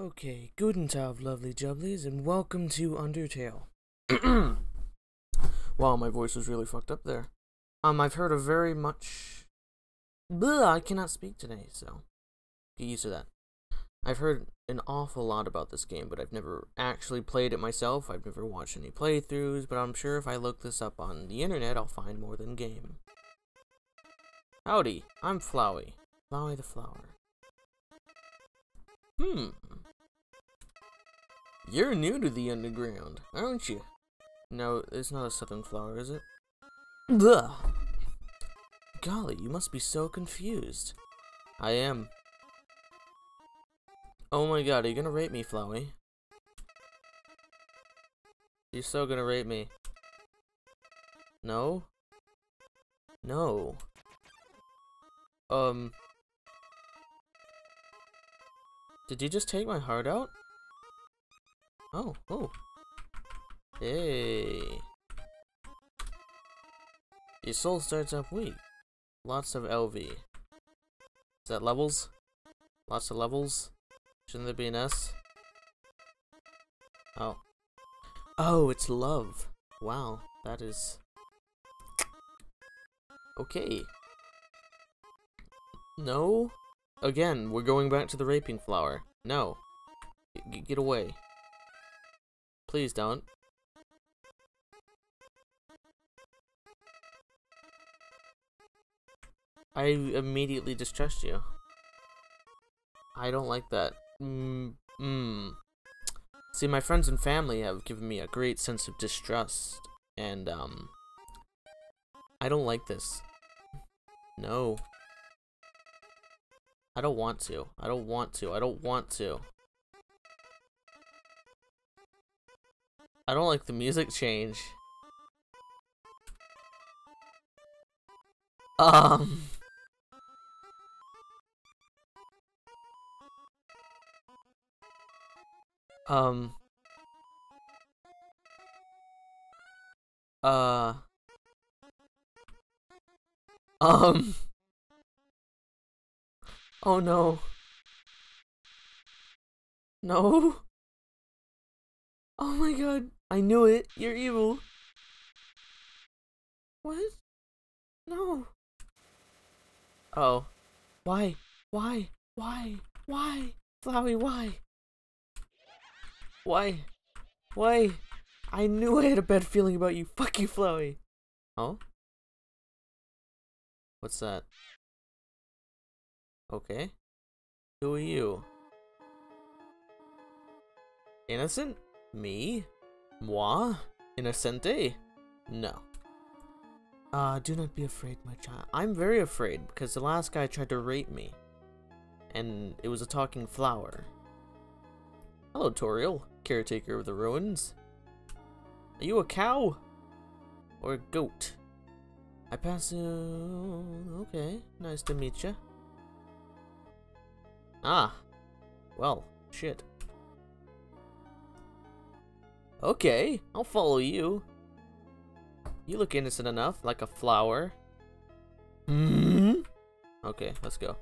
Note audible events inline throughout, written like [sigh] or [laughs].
Okay, guten Tag, lovely jubblies, and welcome to Undertale. [clears throat] wow, my voice was really fucked up there. Um, I've heard a very much. Blah, I cannot speak today, so get used to that. I've heard an awful lot about this game, but I've never actually played it myself. I've never watched any playthroughs, but I'm sure if I look this up on the internet, I'll find more than game. Howdy, I'm Flowey. Flowey the Flower. Hmm. You're new to the underground, aren't you? No, it's not a southern flower, is it? Ugh. Golly, you must be so confused. I am. Oh my god, are you gonna rape me, Flowey? You're so gonna rape me. No? No. Um. Did you just take my heart out? Oh, oh. Hey. Your soul starts up weak. Lots of LV. Is that levels? Lots of levels? Shouldn't there be an S? Oh. Oh, it's love. Wow, that is... Okay. No? Again, we're going back to the raping flower. No. G get away. Please don't. I immediately distrust you. I don't like that. Mm, mm. See, my friends and family have given me a great sense of distrust, and, um, I don't like this. No. I don't want to. I don't want to. I don't want to. I don't like the music change. Um... Um... Uh... Um... Oh no. No? Oh my god. I knew it. You're evil. What? No. Oh. Why? Why? Why? Why? Flowey, why? Why? Why? I knew I had a bad feeling about you. Fuck you, Flowey. Oh? What's that? Okay. Who are you? Innocent? Me? Moi? Innocente? No. Ah, uh, do not be afraid, my child. I'm very afraid because the last guy tried to rape me. And it was a talking flower. Hello, Toriel, caretaker of the ruins. Are you a cow? Or a goat? I pass you... Okay, nice to meet you. Ah. Well, shit. Okay, I'll follow you. You look innocent enough, like a flower. Hmm? Okay, let's go.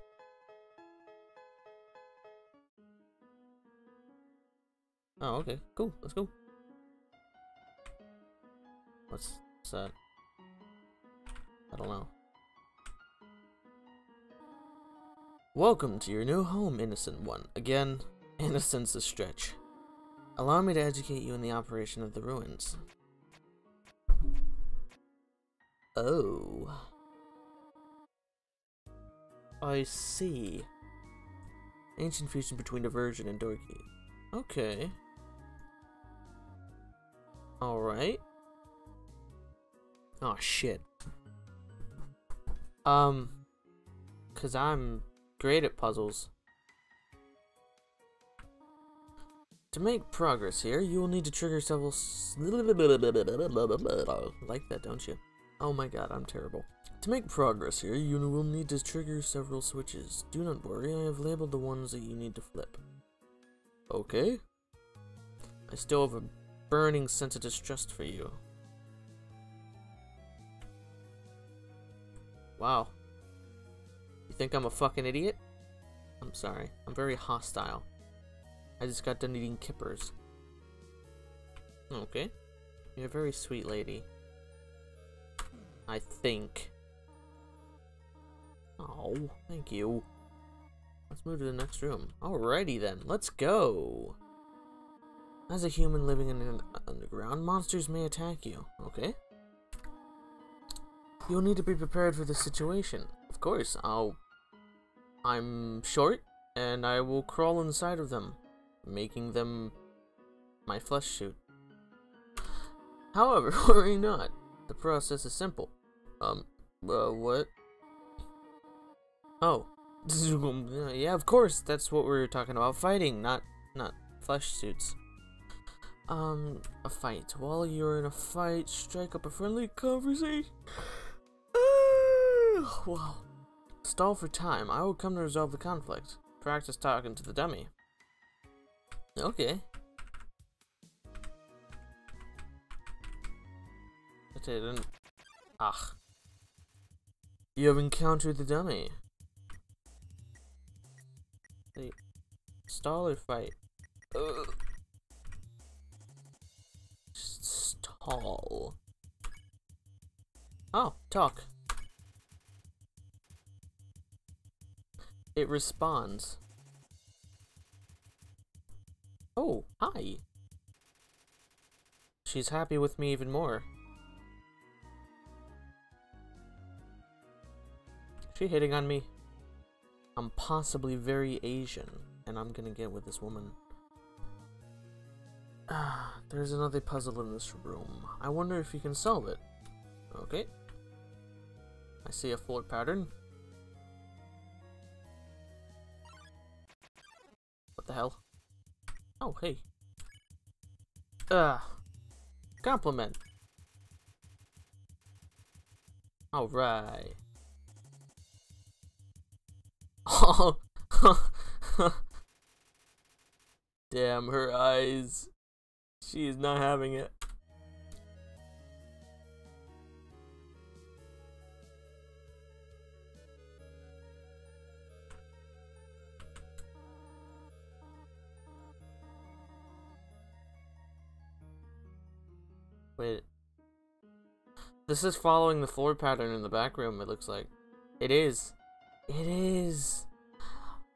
Oh, okay, cool, let's go. What's that? I don't know. Welcome to your new home, innocent one. Again, [laughs] innocence a stretch. Allow me to educate you in the operation of the ruins. Oh. I see. Ancient fusion between Diversion and Dorky. Okay. Alright. Oh shit. Um, cause I'm great at puzzles. To make progress here, you will need to trigger several like that, don't you? Oh my god, I'm terrible. To make progress here, you will need to trigger several switches. Do not worry, I have labeled the ones that you need to flip. Okay. I still have a burning sense of distrust for you. Wow. You think I'm a fucking idiot? I'm sorry. I'm very hostile. I just got done eating kippers. Okay. You're a very sweet lady. I think. Oh, thank you. Let's move to the next room. Alrighty then, let's go. As a human living in an underground, monsters may attack you, okay? You'll need to be prepared for the situation. Of course, I'll... I'm short, and I will crawl inside of them, making them my flesh suit. However, [laughs] worry not. The process is simple. Um, uh, what? Oh. [laughs] yeah, of course, that's what we are talking about. Fighting, not, not flesh suits. Um, a fight. While you're in a fight, strike up a friendly conversation. [sighs] wow. Stall for time. I will come to resolve the conflict. Practice talking to the dummy. Okay. I didn't. Ah. You have encountered the dummy. Wait. Stall or fight? Ugh. Stall. Oh, talk. It responds. Oh, hi. She's happy with me even more. She hitting on me? I'm possibly very Asian, and I'm gonna get with this woman. Ah, [sighs] there's another puzzle in this room. I wonder if you can solve it. Okay. I see a floor pattern. What the hell? Oh, hey. Ah. Compliment. Alright. Oh. [laughs] Damn, her eyes. She is not having it. This is following the floor pattern in the back room, it looks like. It is. It is.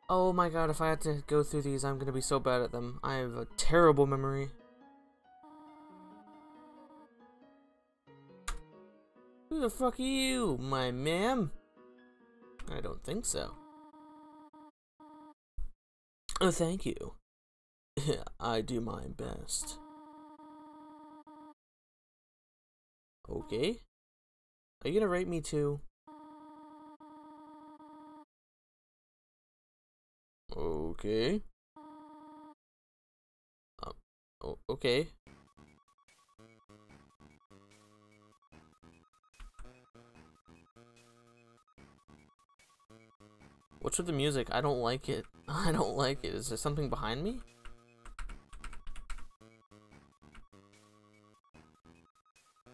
Oh my god, if I had to go through these, I'm gonna be so bad at them. I have a terrible memory. Who the fuck are you, my ma'am? I don't think so. Oh, thank you. [laughs] I do my best. Okay. Are you gonna rate me too? Okay. Um, oh, okay. What's with the music? I don't like it. [laughs] I don't like it. Is there something behind me?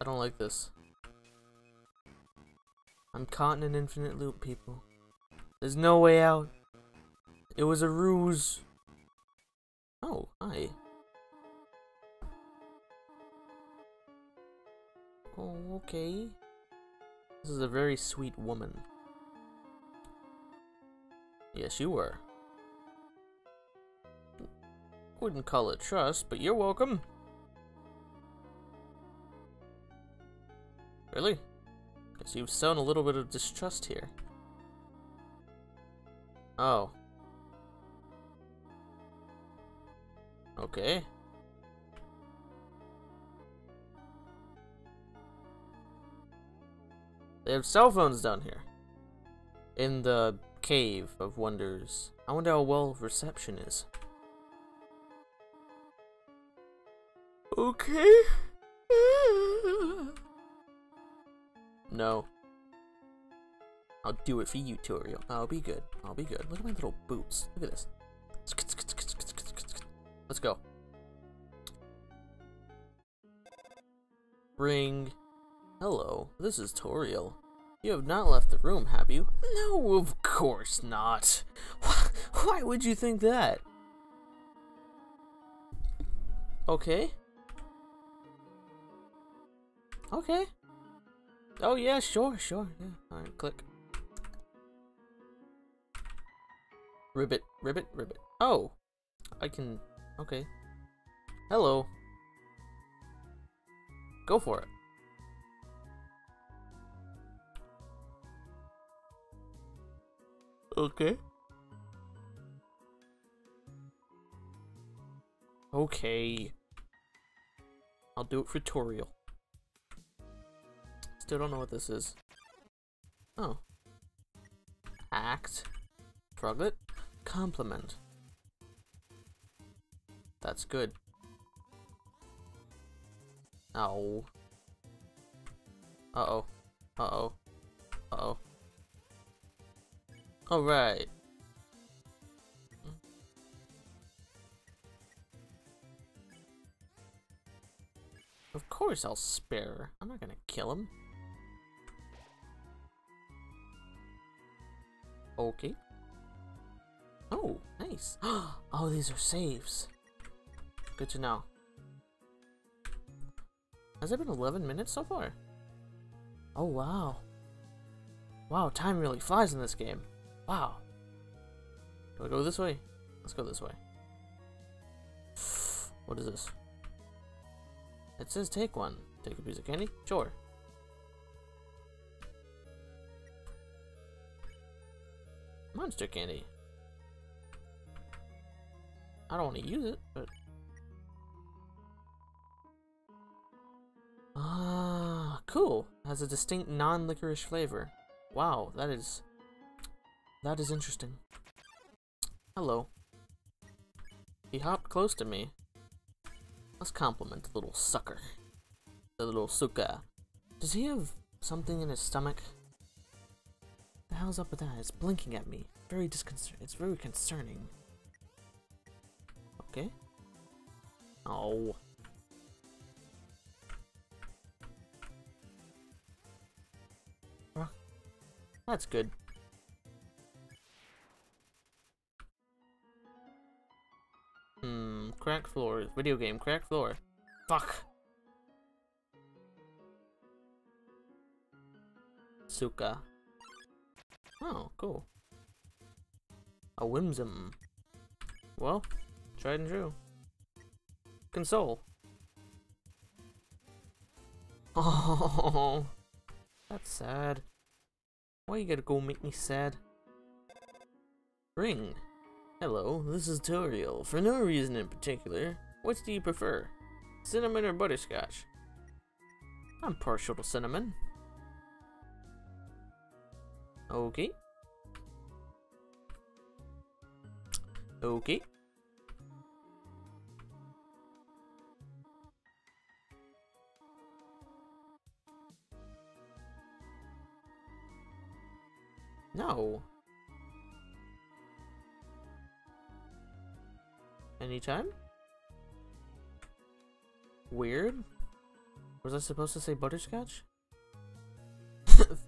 Don't like this. I'm caught in an infinite loop, people. There's no way out. It was a ruse. Oh, hi. Oh, okay. This is a very sweet woman. Yes, you were. Wouldn't call it trust, but you're welcome. Really? Because you've sown a little bit of distrust here. Oh. Okay. They have cell phones down here. In the cave of wonders. I wonder how well reception is. Okay. [laughs] no. I'll do it for you, Toriel. I'll be good. I'll be good. Look at my little boots. Look at this. Let's go. Ring. Hello, this is Toriel. You have not left the room, have you? No, of course not. [laughs] Why would you think that? Okay. Okay. Oh yeah, sure, sure, yeah. Alright, click. Ribbit, ribbit, ribbit. Oh! I can... Okay. Hello. Go for it. Okay. Okay. I'll do it for tutorial. Still don't know what this is. Oh. Act. Froglet. Compliment. That's good. Ow. Uh-oh. Uh-oh. Uh-oh. Alright. Of course I'll spare. I'm not gonna kill him. Okay. Oh, nice. [gasps] oh, these are saves. Good to know. Has it been 11 minutes so far? Oh, wow. Wow, time really flies in this game. Wow. Do I go this way? Let's go this way. What is this? It says take one. Take a piece of candy? Sure. Monster candy. I don't want to use it, but... Ah, cool. Has a distinct non-licorice flavor. Wow, that is... That is interesting. Hello. He hopped close to me. Let's compliment the little sucker. The little suka. Does he have something in his stomach? Hell's up with that? It's blinking at me. Very disconcerting. It's very concerning. Okay. Oh. That's good. Hmm, crack floor. Video game, crack floor. Fuck. Suka. Oh, cool. A Whimsun. Well, tried and true. Console. [laughs] Oh, that's sad. Why you gotta go make me sad? Ring. Hello, this is Toriel. For no reason in particular, what do you prefer? Cinnamon or butterscotch? I'm partial to cinnamon. Okay. Okay. No. Anytime? Weird? Was I supposed to say butterscotch?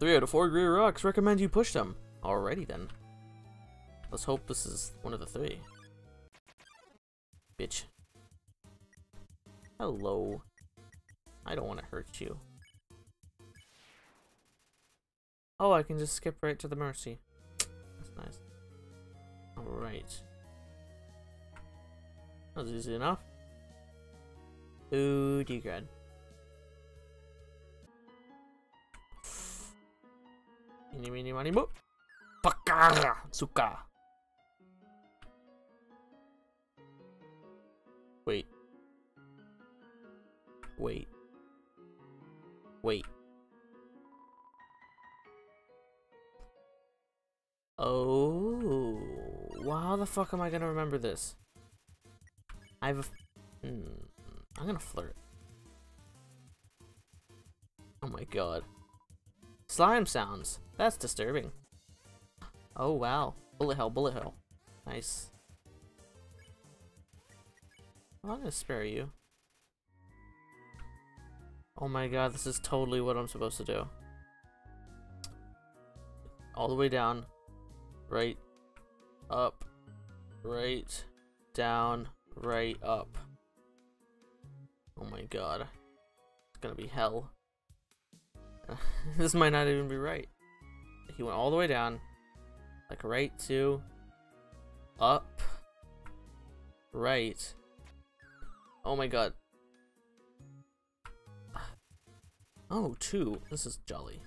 Three out of four gray rocks recommend you push them. Alrighty then. Let's hope this is one of the three. Bitch. Hello. I don't want to hurt you. Oh, I can just skip right to the mercy. That's nice. Alright. That was easy enough. Ooh, dear God. Ini, mini, money, mo. Pakara! Suka! Wait. Wait. Wait. Oh. Well, how the fuck am I gonna remember this? I have a. Hmm, I'm gonna flirt. Oh my god. Slime sounds. That's disturbing. Oh wow. Bullet hell, bullet hell. Nice. I'm gonna spare you. Oh my god, this is totally what I'm supposed to do. All the way down, right, up, right, down, right, up. Oh my god. It's gonna be hell. [laughs] this might not even be right. He went all the way down. Like right to up right. Oh my god. Oh, two. This is jolly.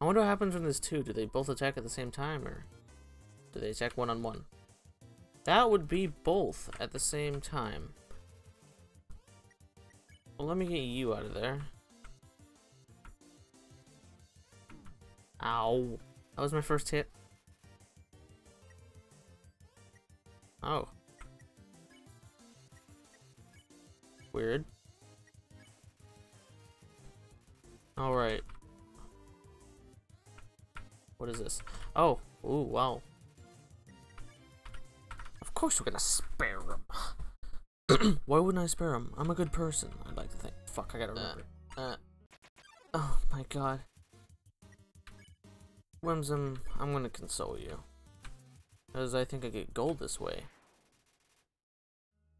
I wonder what happens when there's two. Do they both attack at the same time, or do they attack one on one? That would be both at the same time. Well, let me get you out of there. Ow. That was my first hit. Oh. Weird. Alright. What is this? Oh. Ooh, wow. Of course we're gonna spare him. [clears throat] Why wouldn't I spare him? I'm a good person. I'd like to think. Fuck, I gotta remember. Uh, uh. Oh my god. Whimsun, I'm gonna console you. Because I think I get gold this way.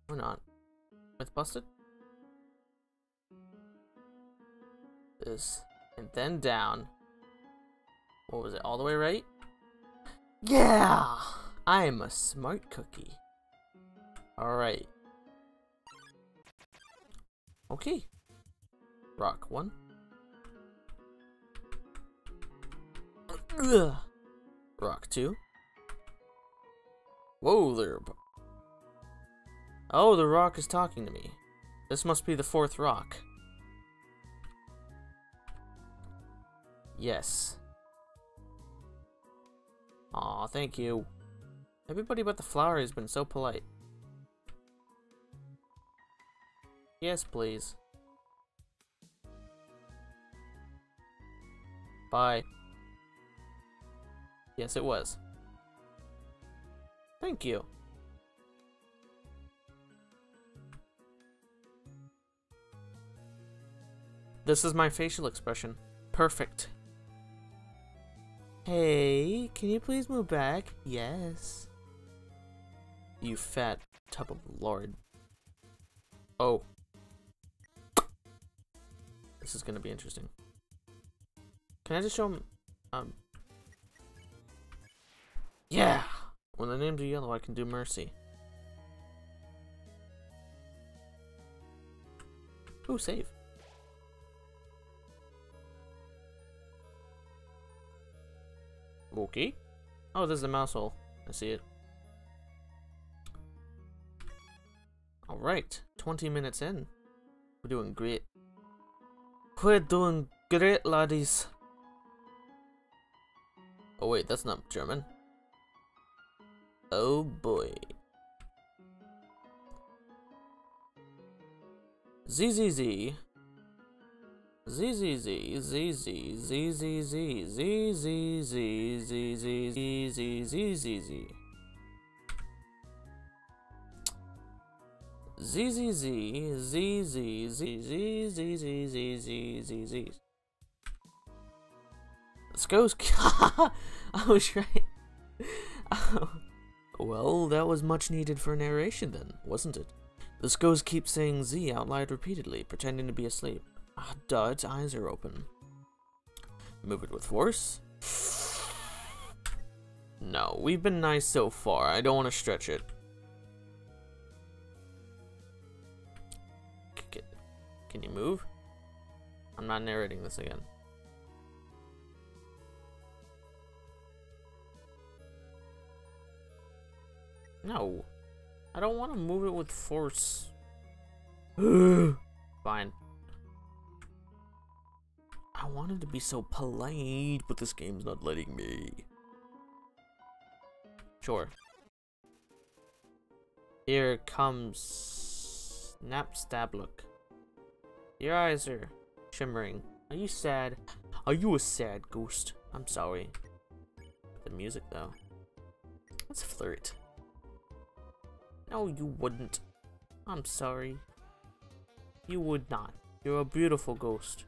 Or not. Myth busted? This. And then down. What was it? All the way right? Yeah! I'm a smart cookie. Alright. Okay. Rock one. Ugh. Rock two. Whoa there. Oh, the rock is talking to me. This must be the fourth rock. Yes. Aw, thank you. Everybody but the flower has been so polite. Yes, please. Bye. Yes, it was. Thank you. This is my facial expression. Perfect. Hey, can you please move back? Yes. You fat tub of lord. Oh. This is gonna be interesting. Can I just show him, um, yeah! When the names are yellow, I can do mercy. Ooh, save. Okay. Oh, there's the mouse hole. I see it. Alright, 20 minutes in. We're doing great. We're doing great, laddies. Oh wait, that's not German. Oh boy. ZZZ. ZZZ, ZZ, ZZZ, ZZZ, ZZZ, ZZZ. ZZZ, ZZZ, ZZZ, Let's go. I was right. Oh. Well, that was much needed for narration then, wasn't it? The Scoes keep saying Z out loud repeatedly, pretending to be asleep. Ah, duh, its eyes are open. Move it with force? No, we've been nice so far. I don't want to stretch it. Can you move? I'm not narrating this again. No. I don't want to move it with force. [gasps] Fine. I wanted to be so polite, but this game's not letting me. Sure. Here comes Napstablook. Your eyes are shimmering. Are you sad? Are you a sad ghost? I'm sorry. The music though. Let's flirt. No, you wouldn't. I'm sorry. You would not. You're a beautiful ghost.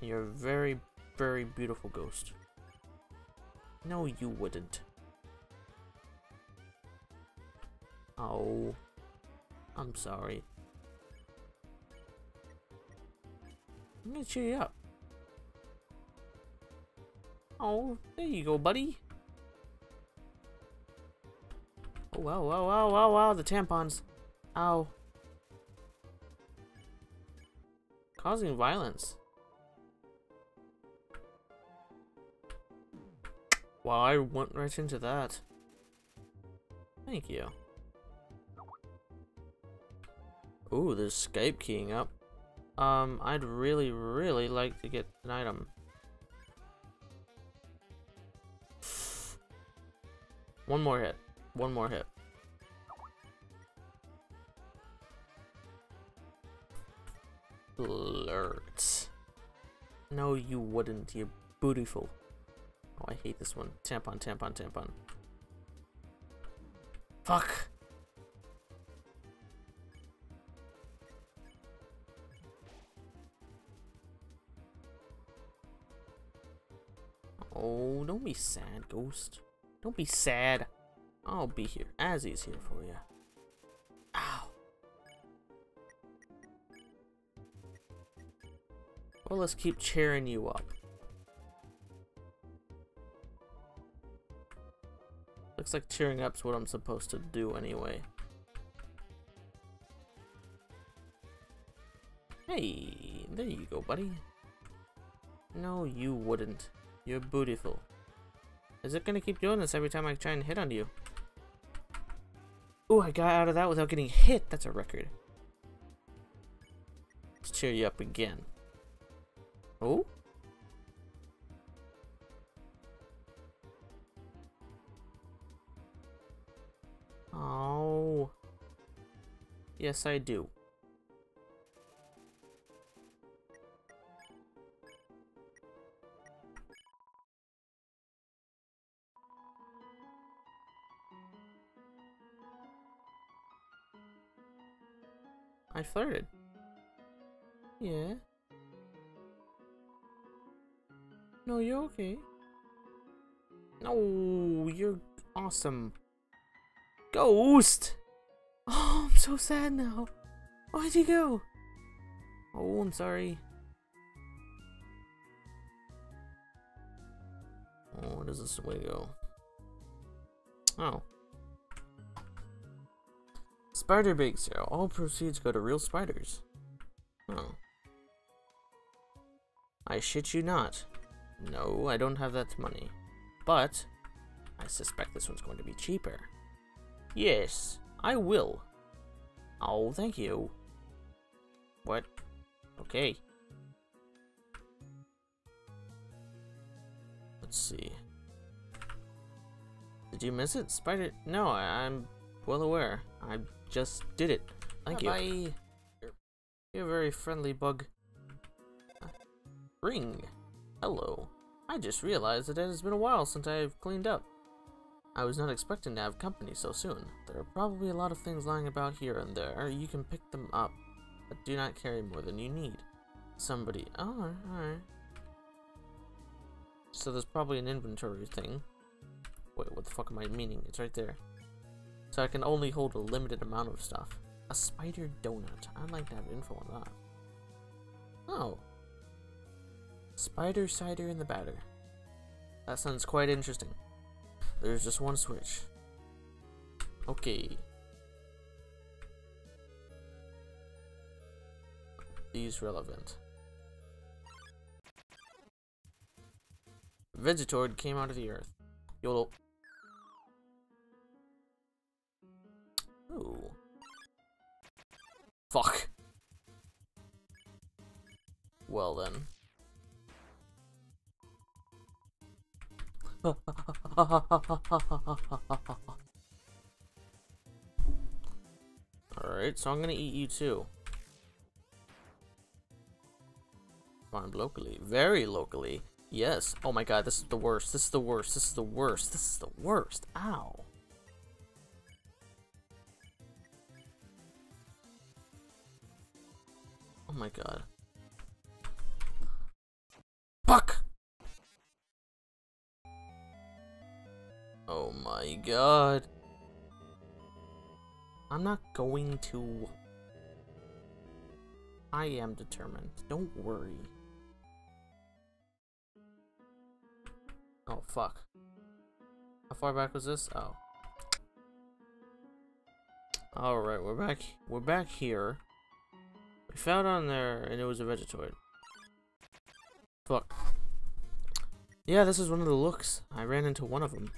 You're a very, very beautiful ghost. No, you wouldn't. Oh. I'm sorry. I'm gonna cheer you up. Oh, there you go, buddy. Oh, wow, wow, wow, wow, wow, the tampons. Ow. Causing violence. Wow, I went right into that. Thank you. Ooh, there's Skype keying up. Um, I'd really, really like to get an item. One more hit. One more hit. Flirt. No, you wouldn't, you beautiful. Oh, I hate this one. Tampon, tampon, tampon. Fuck! Oh, don't be sad, Ghost. Don't be sad. I'll be here. Azzy's here for you. Ow. Well, let's keep cheering you up. Looks like cheering up's what I'm supposed to do anyway. Hey, there you go, buddy. No, you wouldn't. You're beautiful. Is it gonna keep doing this every time I try and hit on you? Oh, I got out of that without getting hit. That's a record. Let's cheer you up again. Oh? Oh. Yes, I do. I flirted. Yeah. No, you're okay. No, you're awesome. Ghost! Oh, I'm so sad now. Why'd you go? Oh, I'm sorry. Oh, where does this way go? Oh. Spider bake sale. All proceeds go to real spiders. Oh. I shit you not. No, I don't have that money. But, I suspect this one's going to be cheaper. Yes, I will. Oh, thank you. What? Okay. Let's see. Did you miss it? Spider? No, I am well aware. I just did it. Thank Bye you. Bye. You're, a very friendly bug. Ring. Hello. I just realized that it has been a while since I've cleaned up. I was not expecting to have company so soon. There are probably a lot of things lying about here and there. You can pick them up, but do not carry more than you need. Somebody. Oh, alright. So there's probably an inventory thing. Wait, what the fuck am I meaning? It's right there. So I can only hold a limited amount of stuff. A spider donut. I'd like to have info on that. Oh. Spider cider in the batter. That sounds quite interesting. There's just one switch. Okay. These relevant. Vegetoid came out of the earth. YOLO. Ooh. Fuck. Well then. [laughs] Alright, so I'm gonna eat you too. Farmed locally. Very locally. Yes. Oh my god, this is the worst. This is the worst. This is the worst. This is the worst. Ow. My god. Fuck! Oh my god. I'm not going to. I am determined. Don't worry. Oh, fuck. How far back was this? Oh. Alright, we're back. We're back here. Found on there, and it was a Vegetoid. Fuck. Yeah, this is one of the looks. I ran into one of them.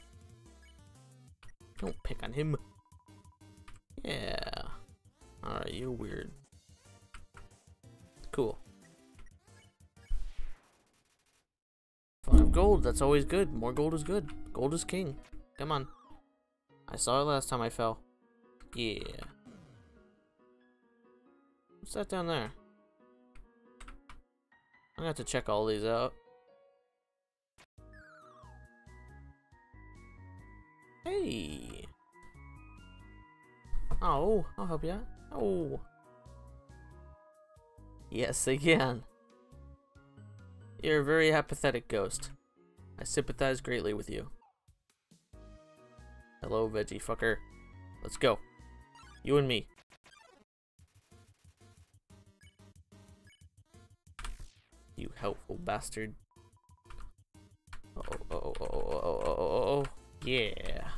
Don't pick on him. Yeah. Alright, you're weird. Cool. Five gold, that's always good. More gold is good. Gold is king. Come on. I saw it last time I fell. Yeah. What's that down there? I'm gonna have to check all these out. Hey! Oh, I'll help you out. Oh. Yes, again. You're a very apathetic ghost. I sympathize greatly with you. Hello, veggie fucker. Let's go. You and me. Helpful bastard. Oh, oh, oh, oh, oh, oh, oh, yeah.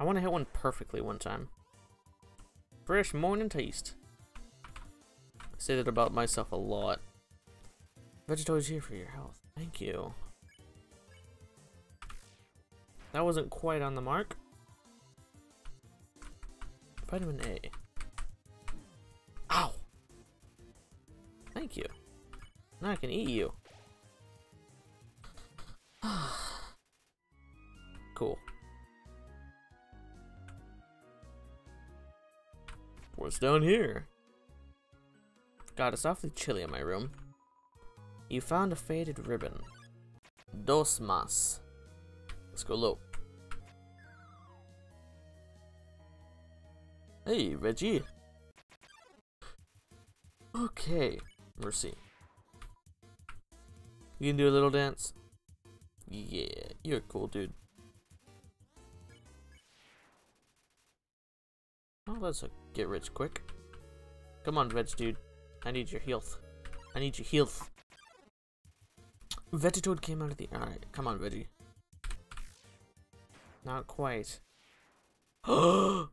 I want to hit one perfectly one time. Fresh morning taste. I say that about myself a lot. Vegetoid's here for your health. Thank you. That wasn't quite on the mark. Vitamin A. Now I can eat you. [sighs] cool. What's down here? God, it's awfully chilly in my room. You found a faded ribbon. Dos mas. Let's go low. Hey, Reggie. Okay, Mercy. You can do a little dance? Yeah, you're cool dude. Oh, that's a get rich quick. Come on, Veg dude. I need your health. I need your health. Vegetoid came out of the... Alright, come on, Veggie. Not quite. [gasps] I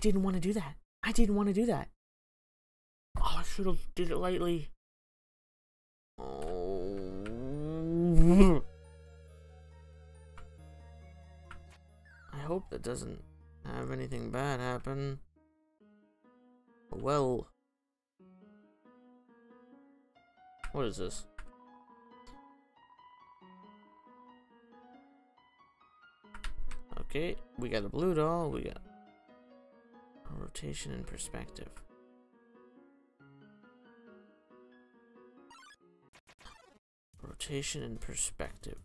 didn't want to do that. I didn't want to do that. Oh, I should have did it lightly. I hope that doesn't have anything bad happen. Well. What is this? Okay, we got a blue doll, we got a rotation and perspective. Rotation and perspective.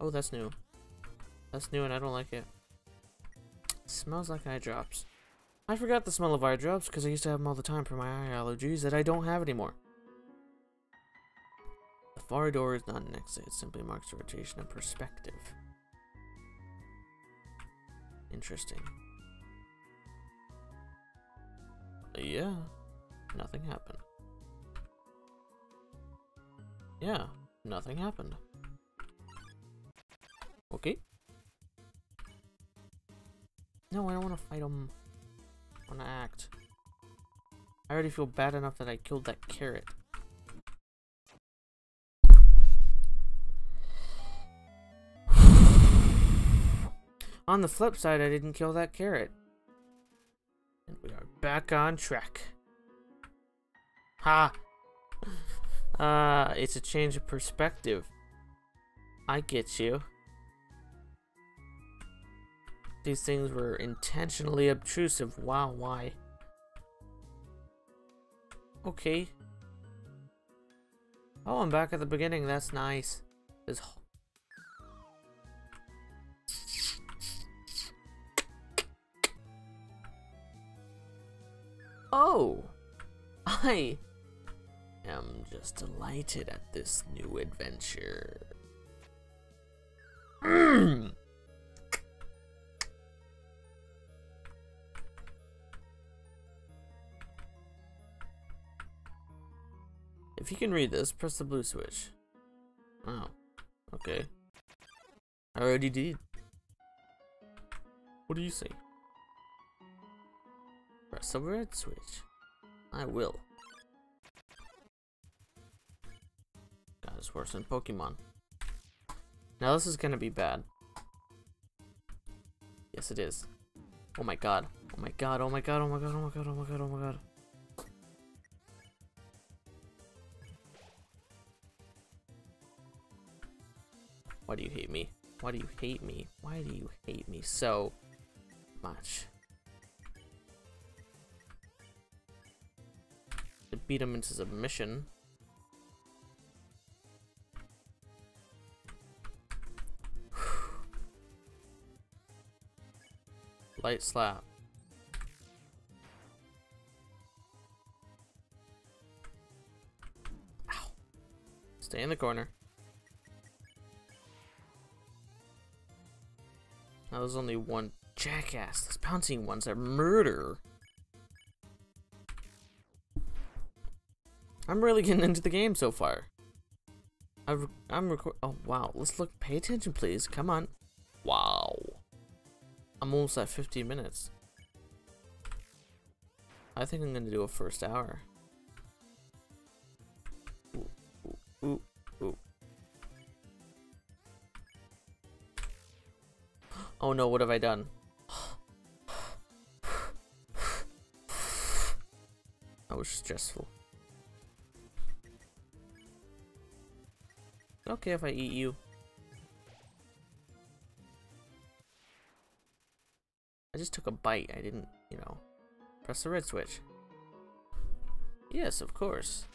Oh, that's new. That's new and I don't like it. it smells like eye drops. I forgot the smell of eye drops because I used to have them all the time for my eye allergies that I don't have anymore. The far door is not an exit, it simply marks the rotation and perspective. Interesting. Yeah, nothing happened. Yeah, nothing happened. Okay. No, I don't want to fight him. I want to act. I already feel bad enough that I killed that carrot. [sighs] On the flip side, I didn't kill that carrot. Back on track. Ha! Uh, it's a change of perspective. I get you. These things were intentionally obtrusive. Wow, why? Okay. Oh, I'm back at the beginning. That's nice. This Oh! I am just delighted at this new adventure. Hmm. if you can read this, press the blue switch. Oh, okay. I already did. What do you say? Press the red switch. I will. God, it's worse than Pokemon. Now this is gonna be bad. Yes, it is. Oh my god. Oh my god, oh my god, oh my god, oh my god, oh my god, oh my god. Why do you hate me? Why do you hate me? Why do you hate me so much? To beat him into submission. [sighs] Light slap. Ow. Stay in the corner. Now there's only one jackass. Those pouncing ones are murder. I'm really getting into the game so far. i am record. Oh wow, let's look. Pay attention, please. Come on. Wow. I'm almost at 15 minutes. I think I'm gonna do a first hour. Ooh, ooh, ooh. Oh no, what have I done? That was stressful. Okay if I eat you. I just took a bite. I didn't, you know, press the red switch. Yes, of course.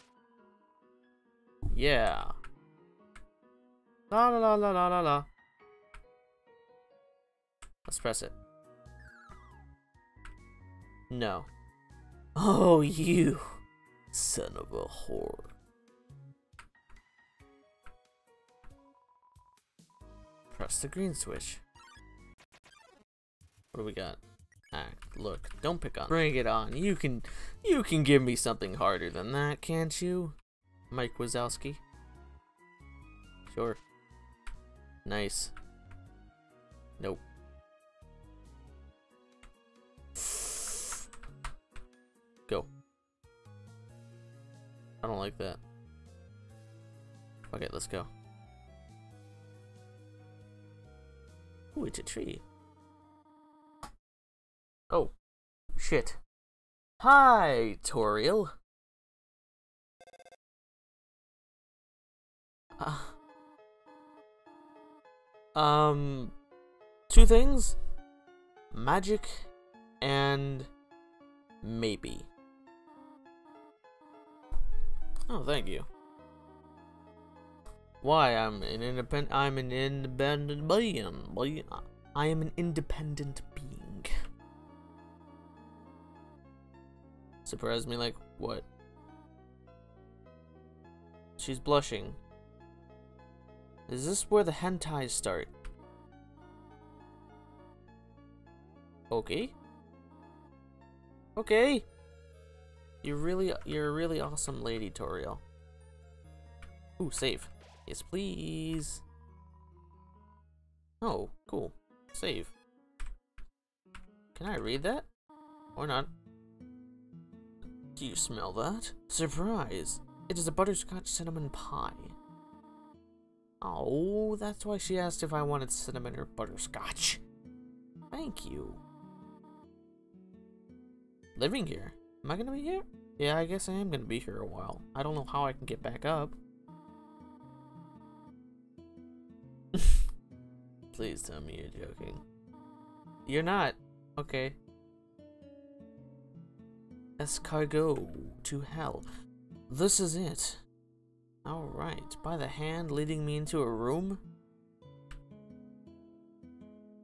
Yeah. La la la la la la la. Let's press it. No. [laughs] Oh, you son of a whore. Press the green switch. What do we got? Act. Look, don't pick on. Bring it on. You can, you can give me something harder than that, can't you, Mike Wazowski? Sure. Nice. Nope. Go. I don't like that. Okay, let's go. Ooh, it's a tree. Oh, shit. Hi, Toriel. Uh, um, two things. Magic and maybe. Oh, thank you. Why? I'm an independent. I'm an independent being. I am an independent being. Surprise me like what? She's blushing. Is this where the hentai start? Okay. Okay. You're really you're a really awesome lady, Toriel. Ooh, save. Yes, please. Oh, cool. Save. Can I read that? Or not? Do you smell that? Surprise! It is a butterscotch cinnamon pie. Oh, that's why she asked if I wanted cinnamon or butterscotch. Thank you. Living here? Am I gonna be here? Yeah, I guess I am gonna be here a while. I don't know how I can get back up. Please tell me you're joking. You're not. Okay. Escargot to hell. This is it. Alright, by the hand leading me into a room?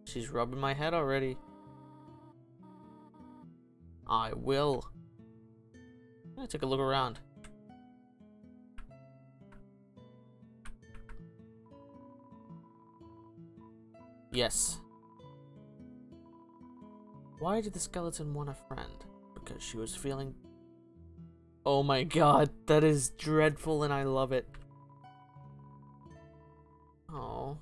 She's rubbing my head already. I will. Gonna take a look around. Yes. Why did the skeleton want a friend? Because she was feeling... Oh my god, that is dreadful and I love it. Oh.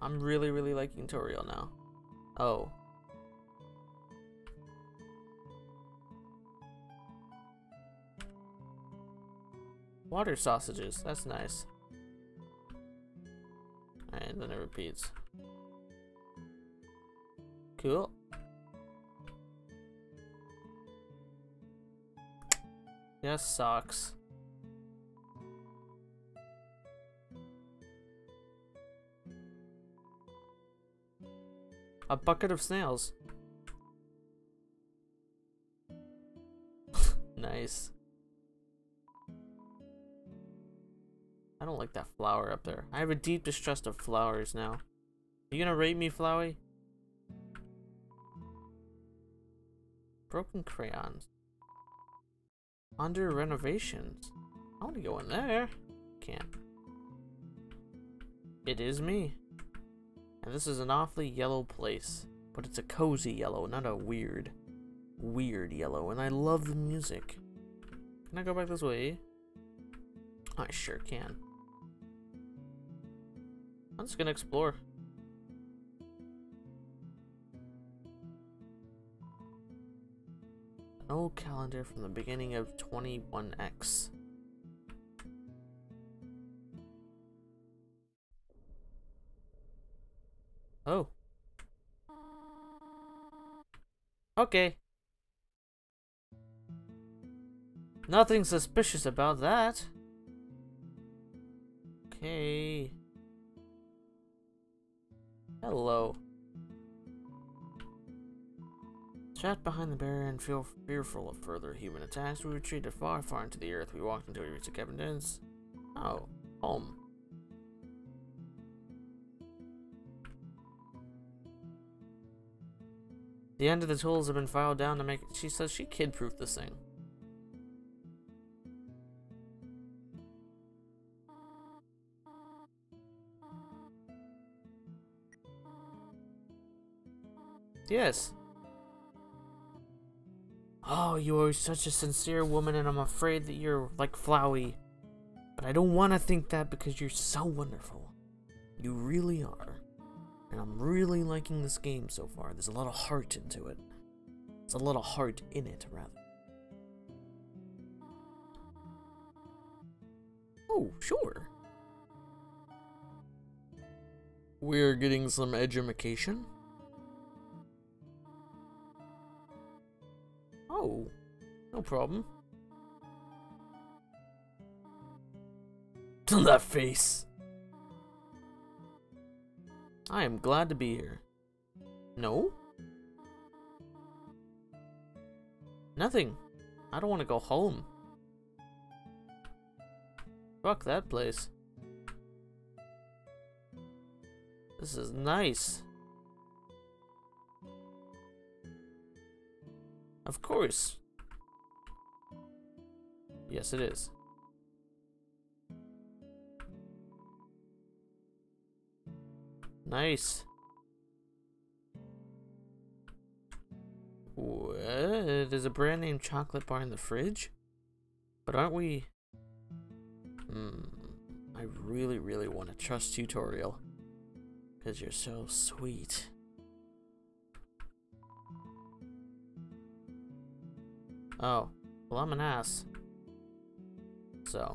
I'm really, really liking Toriel now. Oh. Water sausages, that's nice. And then it repeats. Cool. Yes, sucks. A bucket of snails. [laughs] nice. I don't like that flower up there. I have a deep distrust of flowers now. Are You gonna rate me, Flowey? Broken crayons. Under renovations. I want to go in there. Can't. It is me. And this is an awfully yellow place. But it's a cozy yellow, not a weird, weird yellow. And I love the music. Can I go back this way? I sure can. I'm just gonna explore. Old calendar from the beginning of 21X. Oh. Okay. Nothing suspicious about that. Okay. Hello. Trapped behind the barrier and feel fearful of further human attacks, we retreated far, far into the earth. We walked until we reached the evidence. Oh, home. The end of the tools have been filed down to make it. She says she kid-proofed this thing. Yes. Oh, you are such a sincere woman, and I'm afraid that you're like Flowey. But I don't want to think that because you're so wonderful. You really are. And I'm really liking this game so far. There's a lot of heart into it. There's a lot of heart in it, rather. Oh, sure. We're getting some edumacation. Problem. That face. I am glad to be here. No? Nothing. I don't want to go home. Fuck that place. This is nice. Of course. Yes, it is. Nice. What? There's a brand name chocolate bar in the fridge? But aren't we... Hmm. I really, really want to trust Toriel. Because you're so sweet. Oh. Well, I'm an ass. So.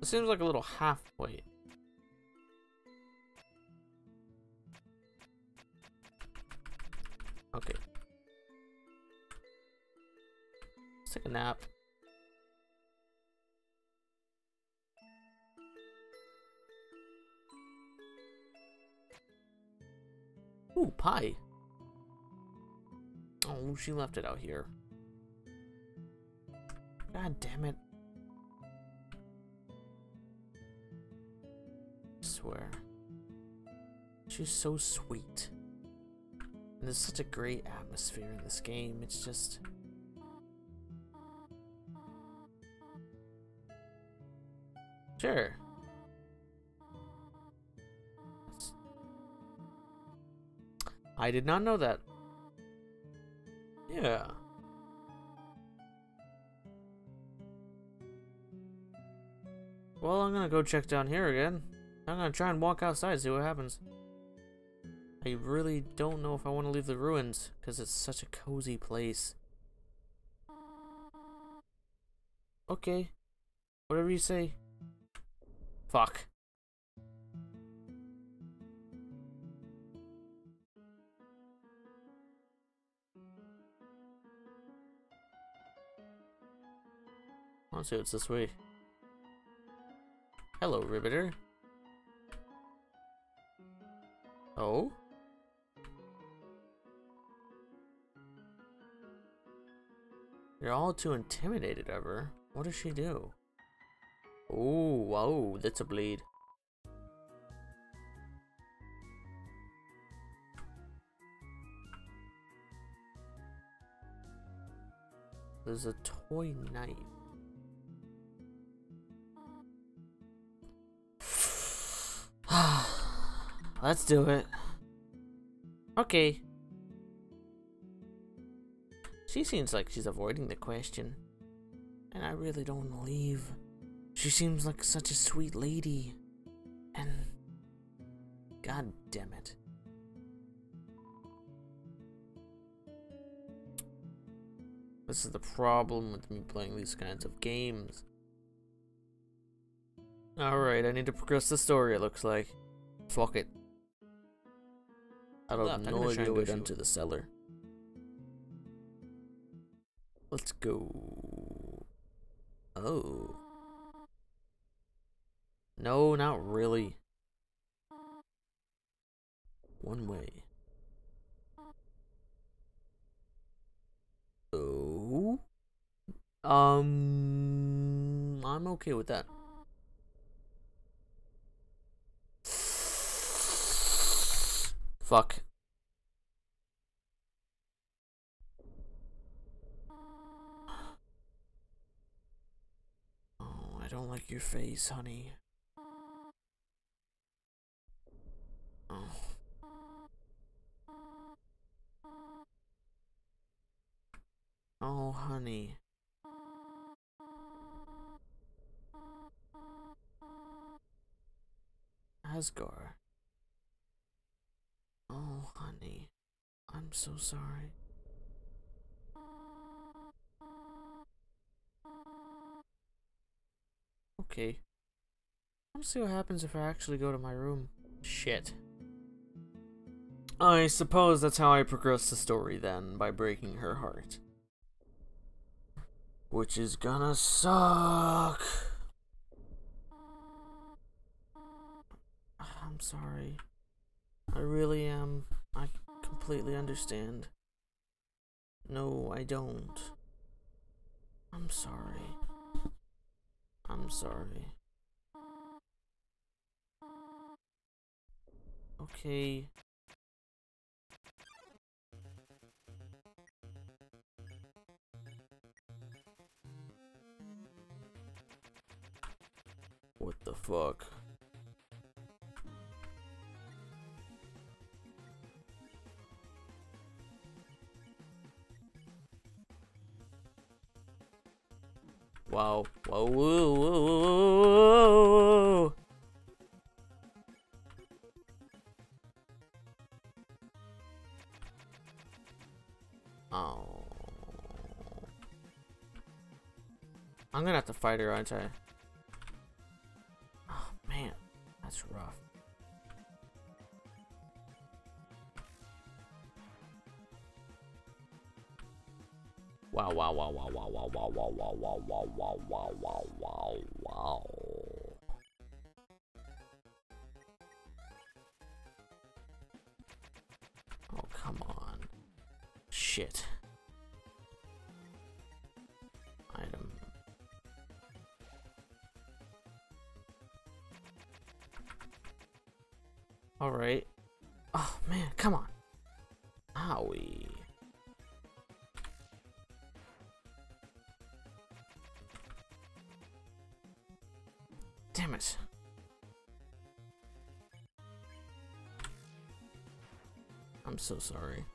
It seems like a little half halfway. Okay. Let's take a nap. Ooh, pie. She left it out here. God damn it. I swear. She's so sweet. And there's such a great atmosphere in this game. It's just... Sure. I did not know that. Yeah. Well, I'm gonna go check down here again. I'm gonna try and walk outside, see what happens. I really don't know if I want to leave the ruins, because it's such a cozy place. Okay. Whatever you say. Fuck. Let's see what's this way. Hello, Riveter. Oh? You're all too intimidated of her. What does she do? Oh, whoa, that's a bleed. There's a toy knife. Let's do it. Okay. She seems like she's avoiding the question. And I really don't want to leave. She seems like such a sweet lady. And... God damn it. This is the problem with me playing these kinds of games. Alright, I need to progress the story, it looks like. Fuck it. I don't have no idea way down to the cellar. Let's go. Oh. No, not really. One way. Oh. Um, I'm okay with that. Fuck. Oh, I don't like your face, honey. Oh. Oh, honey. Asgore. Oh, honey. I'm so sorry. Okay. Let's see what happens if I actually go to my room. Shit. I suppose that's how I progress the story then, by breaking her heart. Which is gonna suck. [sighs] I'm sorry. I really am. I completely understand. No, I don't. I'm sorry. I'm sorry. Okay. What the fuck? Whoa, whoa, whoa, whoa, whoa. Oh. I'm gonna have to fight her, aren't I? Alright. Oh, man, come on. Owie. Damn it. I'm so sorry.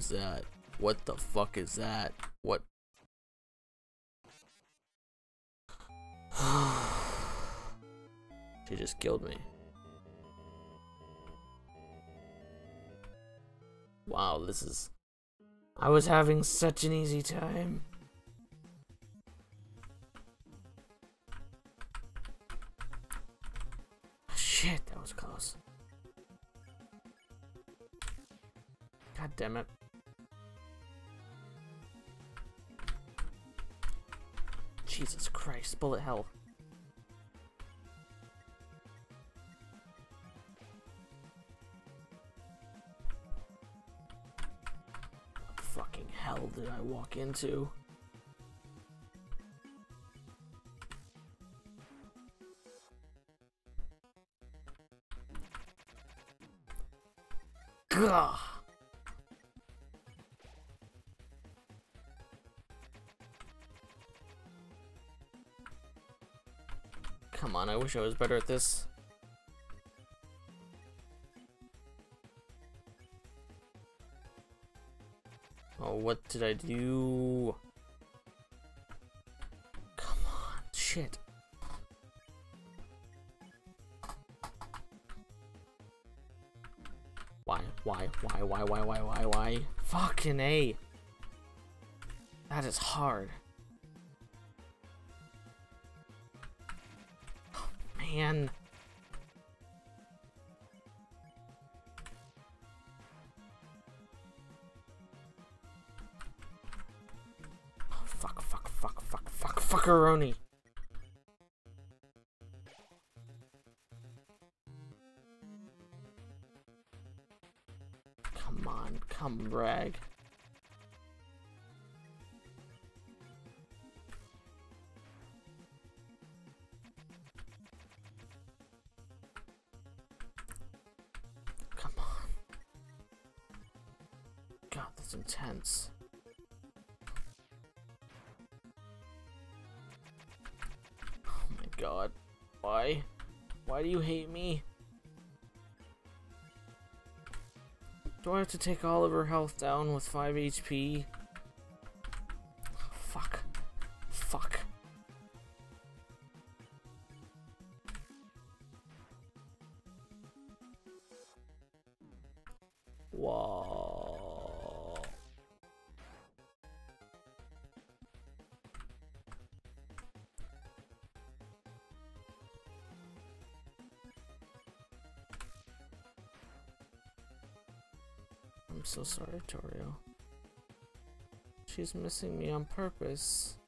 Is that? What the fuck is that? What? [sighs] she just killed me. Wow, this is... I was having such an easy time. Shit, that was close. God damn it. Jesus Christ, bullet hell. What fucking hell did I walk into? Gah! I wish I was better at this. Oh, what did I do? Come on, shit. Why, why, why, why, why, why, why, why? Fucking A. That is hard. Man. Oh, fuck, fuck, fuck, fuck, fuck, fuckeroni. Come on, come rag. Oh my god. Why? Why do you hate me? Do I have to take all of her health down with 5 HP? Toriel. She's missing me on purpose.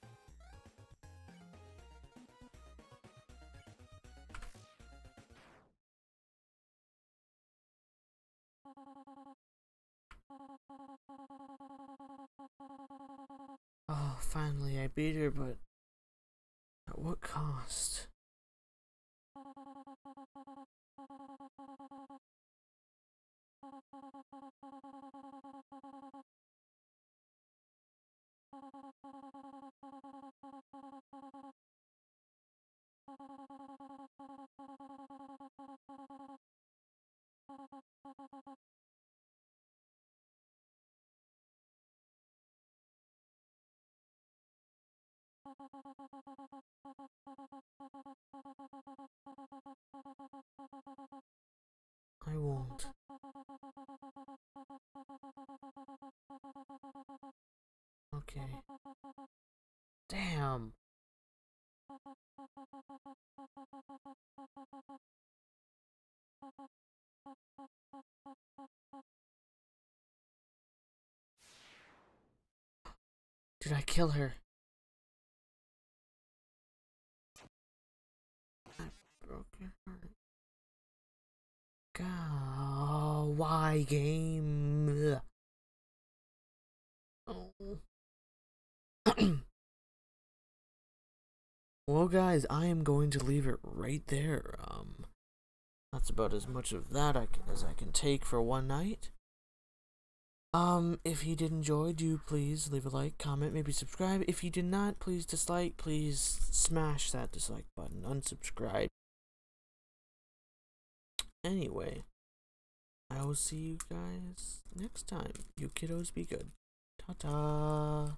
I won't. Okay. Damn. Did I kill her? I broke her. God, why game? Well, guys, I am going to leave it right there. Um, That's about as much of that I can, as I can take for one night. Um, if you did enjoy, do please leave a like, comment, maybe subscribe. If you did not, please dislike, please smash that dislike button, unsubscribe. Anyway, I will see you guys next time. You kiddos be good. Ta-ta.